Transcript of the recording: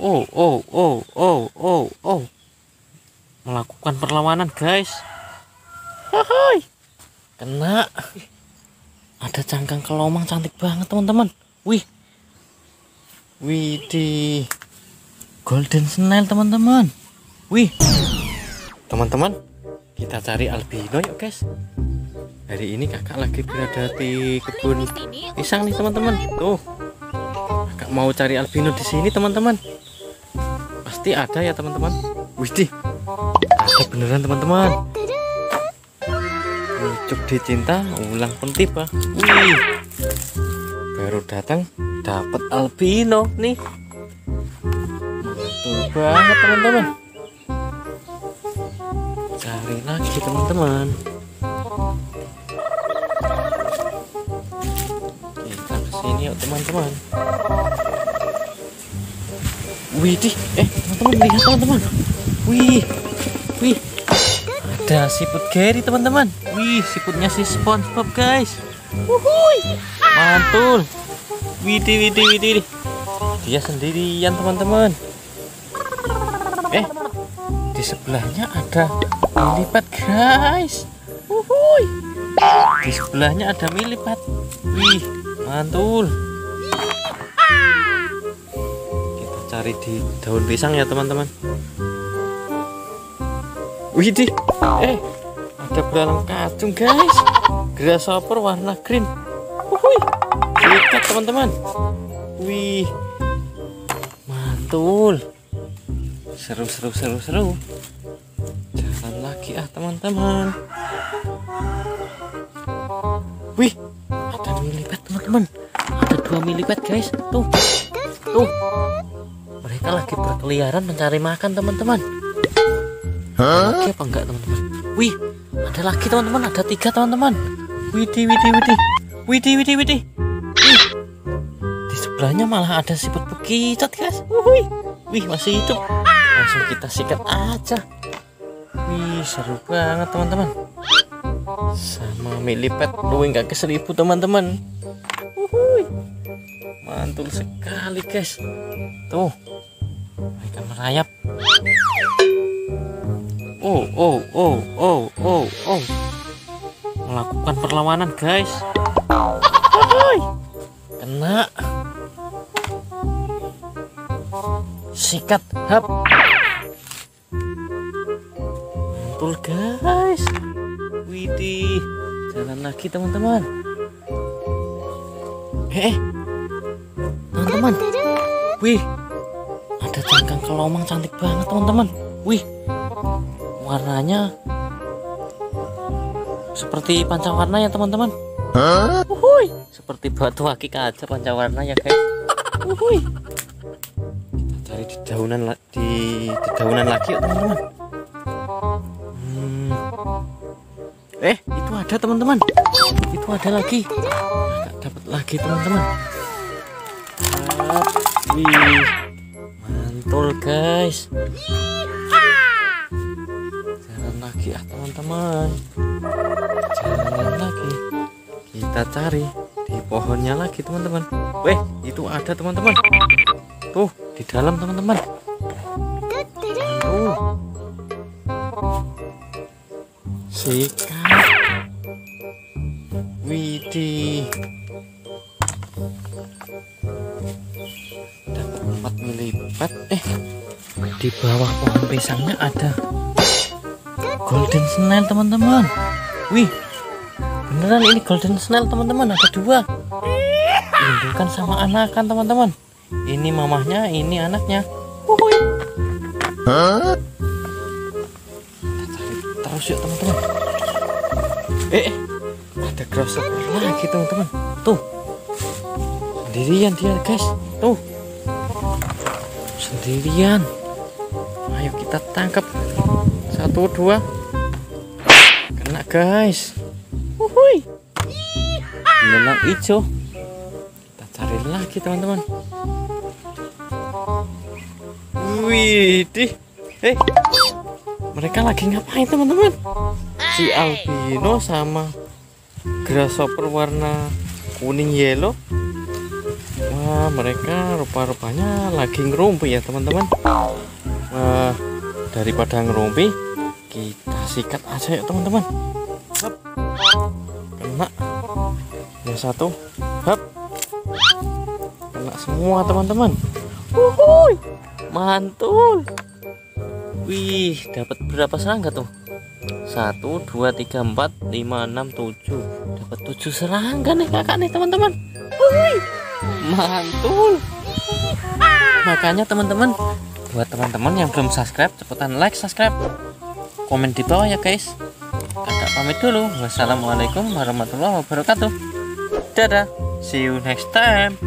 Oh, oh, oh, oh, oh, oh. Melakukan perlawanan, guys. Hai. Kena. Ada cangkang kelomang cantik banget, teman-teman. Wih. Wih, di golden snail, teman-teman. Wih. Teman-teman, kita cari albino yuk, guys. Hari ini kakak lagi berada di kebun pisang nih, teman-teman. Tuh. Kakak mau cari albino di sini, teman-teman pasti ada ya teman-teman. Widih ada beneran teman-teman. Ucuk dicinta ulang pun tiba. Wih. Baru datang dapat albino nih. Betul banget teman-teman. Cari lagi teman-teman. Kita ke sini yuk teman-teman Widih, eh teman-teman lihat teman-teman. Wih, wih, ada siput Gary teman-teman. Wih, siputnya si SpongeBob guys. Wuhui, mantul. Widih, widih, widih. Dia sendirian teman-teman. Eh, di sebelahnya ada milipat guys. Wuhui, di sebelahnya ada milipat. Wih, mantul. Cari di daun pisang ya teman-teman. Widih eh ada belalang kacung guys. Grasshopper warna green. Wuhui. Ikat teman-teman. Wih. Mantul. Seru seru seru seru. Jalan lagi ah teman-teman. Wih ada milipat teman-teman. Ada dua milipat guys. Tuh. Tuh mereka lagi berkeliaran mencari makan teman-teman. Lagi apa enggak teman-teman? Wih ada lagi teman-teman. Ada tiga teman-teman. Widih widih widih widih widih widih wih di sebelahnya malah ada siput bekicot guys. Wih wih masih hidup. Langsung kita sikat aja. Wih seru banget teman-teman. Sama milipet luwing ke seribu teman-teman. Mantul sekali guys. Tuh mereka merayap. Oh oh oh oh oh oh. Melakukan perlawanan guys. Kena. Sikat hap. Mantul guys. Widih. Jalan lagi teman-teman. Eh teman-teman. Wih ada cangkang kelomang cantik banget teman-teman. Wih warnanya seperti pancawarna ya teman-teman. Uhuy. seperti batu akik aja pancawarna ya guys Uhuy. kita cari di daunan di, di daunan lagi ya teman-teman. Hmm. eh itu ada teman-teman. Itu ada lagi. Dapat lagi teman-teman. Wih mantul guys. Jalan lagi ah teman-teman. Jalan lagi. Kita cari di pohonnya lagi teman-teman. Weh itu ada teman-teman. Tuh di dalam teman-teman. Tuh sikat. Widih empat milipat eh. Di bawah pohon pisangnya ada golden snail teman-teman. Wih beneran ini golden snail teman-teman. Ada dua. Indukan sama anakan teman-teman. Ini mamahnya ini anaknya. Terus yuk teman-teman. Eh, ada grasshopper lagi teman-teman. Tuh. Sendirian dia guys. Tuh sendirian. Ayo kita tangkap. Satu dua. Kena guys. Wuhui belang hijau kita cari lagi teman-teman. Wih eh mereka lagi ngapain teman-teman? Si albino sama grasshopper warna kuning yellow Mereka rupa-rupanya lagi ngerumpi ya teman-teman. Wah, daripada ngerumpi, kita sikat aja ya teman-teman. Kena. Yang satu. Hap. Kena semua teman-teman. Mantul. Wih, dapat berapa serangga tuh? Satu, dua, tiga, empat, lima, enam, tujuh. Dapat tujuh serangga nih kakak nih teman-teman. Wuhui. Mantul. Makanya teman-teman, buat teman-teman yang belum subscribe, cepetan like, subscribe, komen di bawah ya guys. Kakak pamit dulu. Wassalamualaikum warahmatullahi wabarakatuh. Dadah. See you next time.